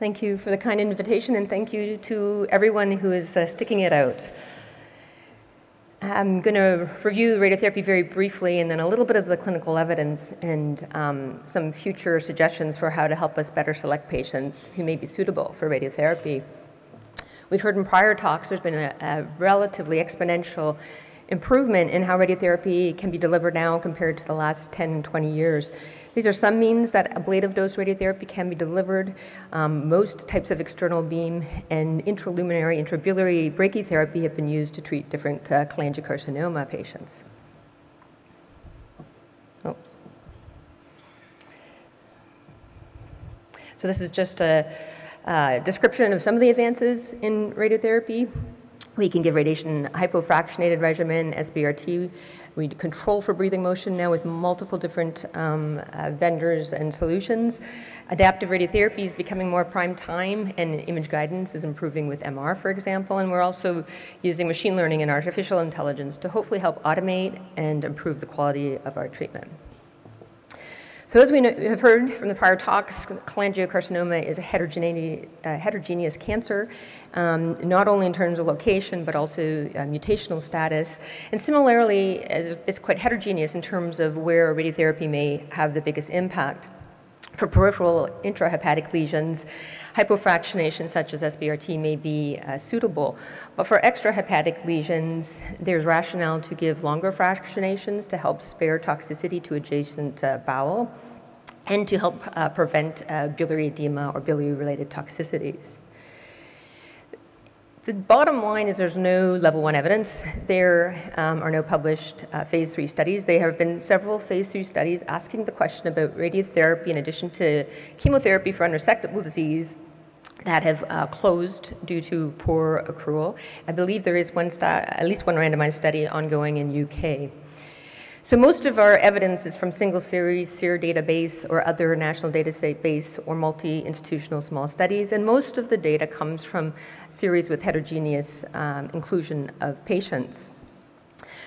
Thank you for the kind invitation, and thank you to everyone who is uh, sticking it out. I'm going to review radiotherapy very briefly and then a little bit of the clinical evidence and um, some future suggestions for how to help us better select patients who may be suitable for radiotherapy. We've heard in prior talks there's been a, a relatively exponential improvement in how radiotherapy can be delivered now compared to the last 10 and 20 years. These are some means that ablative dose radiotherapy can be delivered. Um, most types of external beam and intraluminary, intrabiliary brachytherapy have been used to treat different uh, cholangiocarcinoma patients. Oops. So this is just a, a description of some of the advances in radiotherapy. We can give radiation hypofractionated regimen, SBRT. We control for breathing motion now with multiple different um, uh, vendors and solutions. Adaptive radiotherapy is becoming more prime time, and image guidance is improving with MR, for example. And we're also using machine learning and artificial intelligence to hopefully help automate and improve the quality of our treatment. So as we know, have heard from the prior talks, cholangiocarcinoma is a heterogeneous, uh, heterogeneous cancer, um, not only in terms of location, but also uh, mutational status. And similarly, it's quite heterogeneous in terms of where radiotherapy may have the biggest impact. For peripheral intrahepatic lesions, hypofractionation such as SBRT may be uh, suitable. But for extrahepatic lesions, there's rationale to give longer fractionations to help spare toxicity to adjacent uh, bowel and to help uh, prevent uh, biliary edema or biliary-related toxicities. The bottom line is there's no level one evidence. There um, are no published uh, phase three studies. There have been several phase three studies asking the question about radiotherapy in addition to chemotherapy for unresectable disease that have uh, closed due to poor accrual. I believe there is one at least one randomized study ongoing in UK. So most of our evidence is from single series, SEER database, or other national database or multi-institutional small studies, and most of the data comes from series with heterogeneous um, inclusion of patients.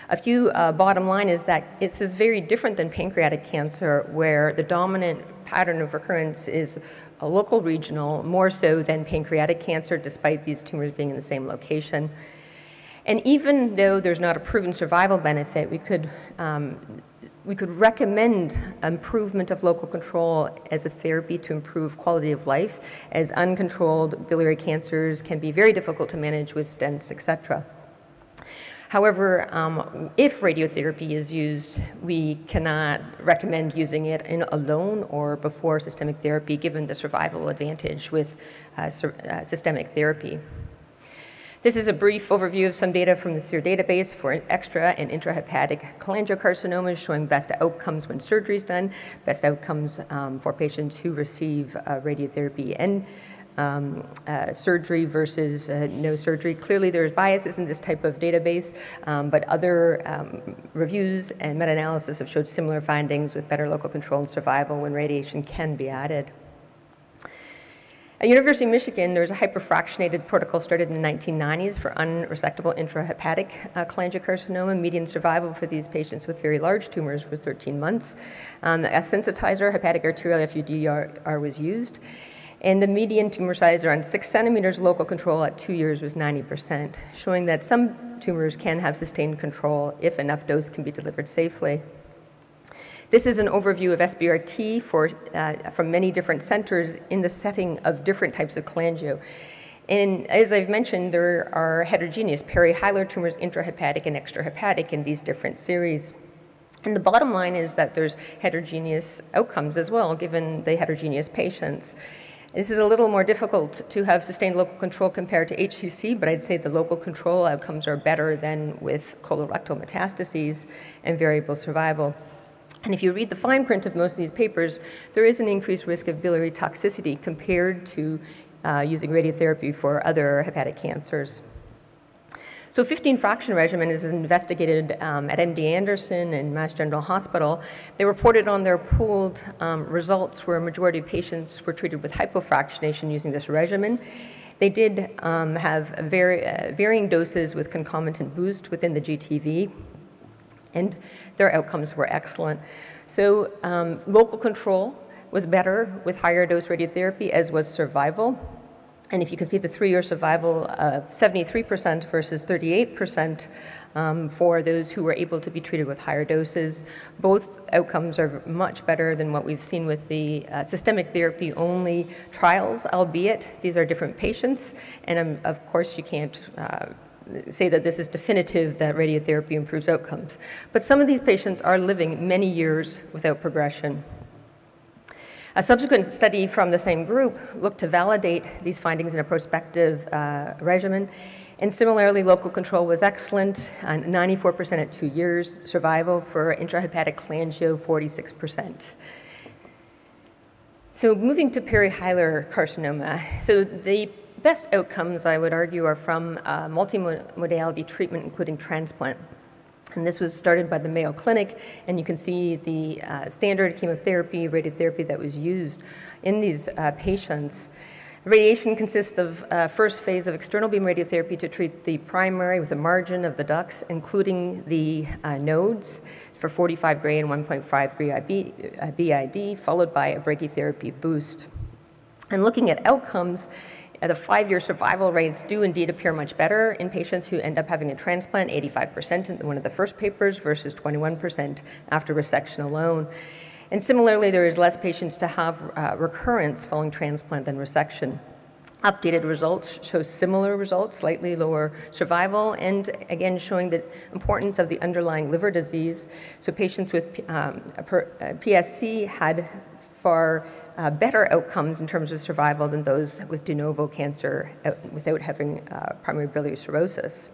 A few uh, bottom line is that this is very different than pancreatic cancer, where the dominant pattern of recurrence is a local regional, more so than pancreatic cancer, despite these tumors being in the same location. And even though there's not a proven survival benefit, we could, um, we could recommend improvement of local control as a therapy to improve quality of life, as uncontrolled biliary cancers can be very difficult to manage with stents, etc. However, um, if radiotherapy is used, we cannot recommend using it in alone or before systemic therapy, given the survival advantage with uh, uh, systemic therapy. This is a brief overview of some data from the SEER database for extra and intrahepatic cholangiocarcinomas showing best outcomes when surgery is done, best outcomes um, for patients who receive uh, radiotherapy and um, uh, surgery versus uh, no surgery. Clearly, there's biases in this type of database, um, but other um, reviews and meta-analysis have showed similar findings with better local control and survival when radiation can be added. At University of Michigan, there was a hyperfractionated protocol started in the 1990s for unresectable intrahepatic uh, cholangiocarcinoma. Median survival for these patients with very large tumors was 13 months. Um, a sensitizer, hepatic arterial FUDR, was used. And the median tumor size around six centimeters local control at two years was 90%, showing that some tumors can have sustained control if enough dose can be delivered safely. This is an overview of SBRT for, uh, from many different centers in the setting of different types of cholangio. And as I've mentioned, there are heterogeneous perihilar tumors, intrahepatic and extrahepatic in these different series. And the bottom line is that there's heterogeneous outcomes as well, given the heterogeneous patients. This is a little more difficult to have sustained local control compared to HCC, but I'd say the local control outcomes are better than with colorectal metastases and variable survival. And if you read the fine print of most of these papers, there is an increased risk of biliary toxicity compared to uh, using radiotherapy for other hepatic cancers. So 15 fraction regimen is investigated um, at MD Anderson and Mass General Hospital. They reported on their pooled um, results where a majority of patients were treated with hypofractionation using this regimen. They did um, have very, uh, varying doses with concomitant boost within the GTV, and their outcomes were excellent. So um, local control was better with higher dose radiotherapy, as was survival. And if you can see the three-year survival of 73% versus 38% um, for those who were able to be treated with higher doses, both outcomes are much better than what we've seen with the uh, systemic therapy only trials, albeit these are different patients. And um, of course, you can't uh, say that this is definitive that radiotherapy improves outcomes. But some of these patients are living many years without progression. A subsequent study from the same group looked to validate these findings in a prospective uh, regimen. And similarly, local control was excellent, 94% at two years, survival for intrahepatic cholangio, 46%. So moving to perihilar carcinoma. So the best outcomes, I would argue, are from uh, multimodality treatment, including transplant. And this was started by the Mayo Clinic, and you can see the uh, standard chemotherapy, radiotherapy that was used in these uh, patients. Radiation consists of uh, first phase of external beam radiotherapy to treat the primary with a margin of the ducts, including the uh, nodes for 45 gray and 1.5 gray BID, followed by a brachytherapy boost. And looking at outcomes, uh, the five-year survival rates do indeed appear much better in patients who end up having a transplant, 85% in one of the first papers versus 21% after resection alone. And similarly, there is less patients to have uh, recurrence following transplant than resection. Updated results show similar results, slightly lower survival, and again showing the importance of the underlying liver disease. So patients with um, PSC had far uh, better outcomes in terms of survival than those with de novo cancer uh, without having uh, primary biliary cirrhosis.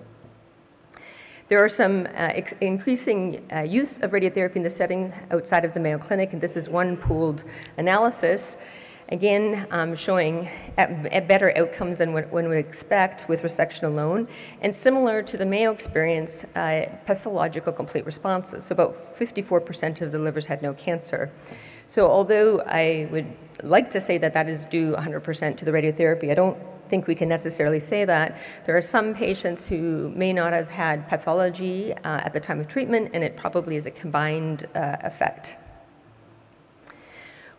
There are some uh, increasing uh, use of radiotherapy in the setting outside of the Mayo Clinic, and this is one pooled analysis. Again, um, showing at, at better outcomes than what one would expect with resection alone, and similar to the Mayo experience, uh, pathological complete responses. So about 54% of the livers had no cancer. So although I would like to say that that is due 100% to the radiotherapy, I don't think we can necessarily say that. There are some patients who may not have had pathology uh, at the time of treatment, and it probably is a combined uh, effect.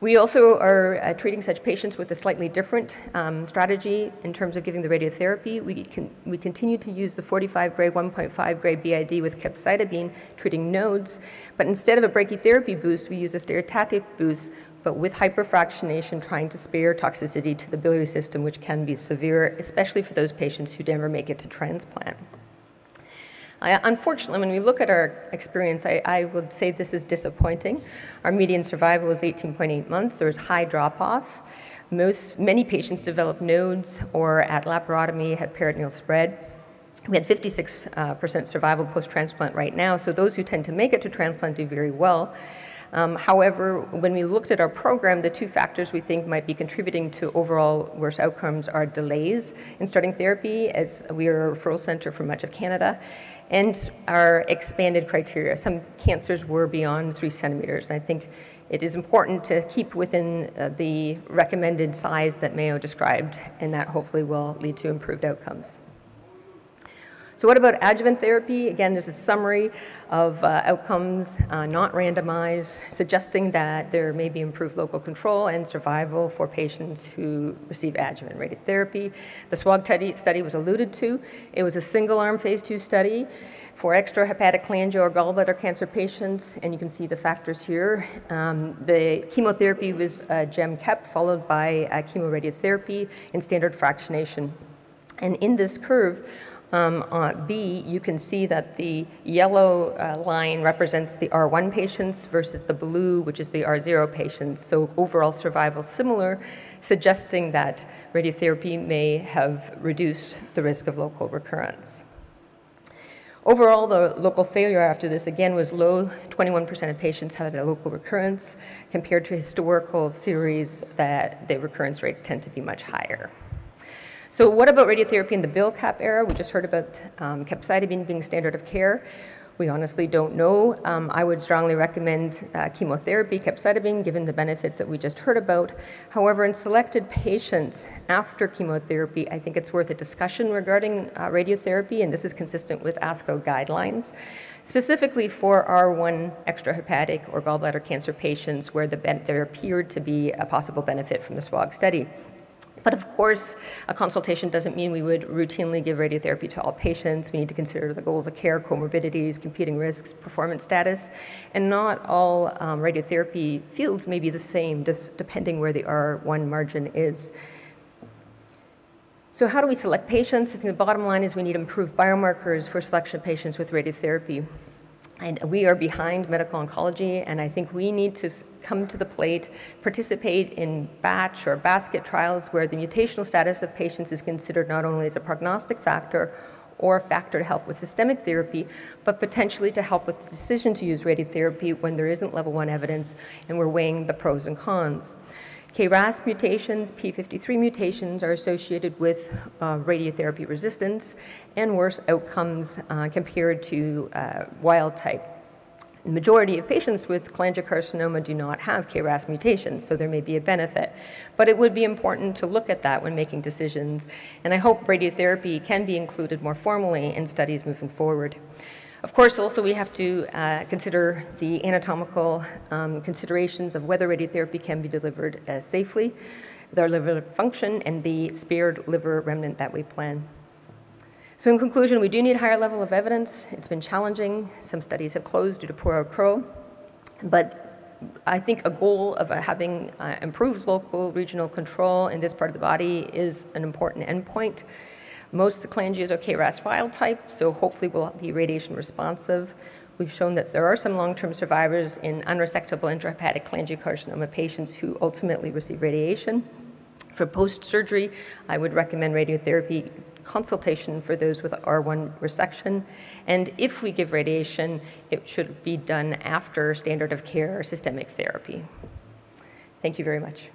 We also are uh, treating such patients with a slightly different um, strategy in terms of giving the radiotherapy. We, can, we continue to use the 45 gray, 1.5 gray BID with capecitabine treating nodes, but instead of a brachytherapy boost, we use a stereotactic boost, but with hyperfractionation trying to spare toxicity to the biliary system, which can be severe, especially for those patients who never make it to transplant. I, unfortunately, when we look at our experience, I, I, would say this is disappointing. Our median survival is 18.8 months. There's high drop-off. Most, many patients develop nodes or at laparotomy had peritoneal spread. We had 56% uh, survival post-transplant right now, so those who tend to make it to transplant do very well. Um, however, when we looked at our program, the two factors we think might be contributing to overall worse outcomes are delays in starting therapy, as we are a referral center for much of Canada, and our expanded criteria. Some cancers were beyond three centimeters, and I think it is important to keep within uh, the recommended size that Mayo described, and that hopefully will lead to improved outcomes. So what about adjuvant therapy? Again, there's a summary of uh, outcomes uh, not randomized, suggesting that there may be improved local control and survival for patients who receive adjuvant radiotherapy. The SWOG study was alluded to. It was a single-arm phase two study for extrahepatic cholangio or gallbladder cancer patients, and you can see the factors here. Um, the chemotherapy was uh, gem-cap, followed by uh, chemoradiotherapy in standard fractionation. And in this curve, um, on B, you can see that the yellow uh, line represents the R1 patients versus the blue, which is the R0 patients. So overall survival similar, suggesting that radiotherapy may have reduced the risk of local recurrence. Overall, the local failure after this again was low. 21% of patients had a local recurrence compared to historical series that the recurrence rates tend to be much higher. So what about radiotherapy in the BILCAP era? We just heard about um, capecitabine being standard of care. We honestly don't know. Um, I would strongly recommend uh, chemotherapy, capecitabine, given the benefits that we just heard about. However, in selected patients after chemotherapy, I think it's worth a discussion regarding uh, radiotherapy, and this is consistent with ASCO guidelines, specifically for R1 extrahepatic or gallbladder cancer patients where the there appeared to be a possible benefit from the SWOG study. But of course, a consultation doesn't mean we would routinely give radiotherapy to all patients. We need to consider the goals of care, comorbidities, competing risks, performance status, and not all um, radiotherapy fields may be the same, just depending where the R1 margin is. So how do we select patients? I think the bottom line is we need improved biomarkers for selection of patients with radiotherapy. And we are behind medical oncology, and I think we need to come to the plate, participate in batch or basket trials where the mutational status of patients is considered not only as a prognostic factor or a factor to help with systemic therapy, but potentially to help with the decision to use radiotherapy when there isn't level one evidence and we're weighing the pros and cons. KRAS mutations, P53 mutations are associated with uh, radiotherapy resistance and worse outcomes uh, compared to uh, wild type. The majority of patients with cholangiocarcinoma do not have KRAS mutations, so there may be a benefit. But it would be important to look at that when making decisions, and I hope radiotherapy can be included more formally in studies moving forward. Of course, also we have to uh, consider the anatomical um, considerations of whether radiotherapy can be delivered uh, safely, their liver function, and the spared liver remnant that we plan. So in conclusion, we do need a higher level of evidence. It's been challenging. Some studies have closed due to poor accrual. But I think a goal of uh, having uh, improved local regional control in this part of the body is an important endpoint. Most of the cholangiomas are KRAS wild type, so hopefully we'll be radiation responsive. We've shown that there are some long-term survivors in unresectable intrahepatic cholangiocarcinoma patients who ultimately receive radiation. For post-surgery, I would recommend radiotherapy consultation for those with R1 resection. And if we give radiation, it should be done after standard of care systemic therapy. Thank you very much.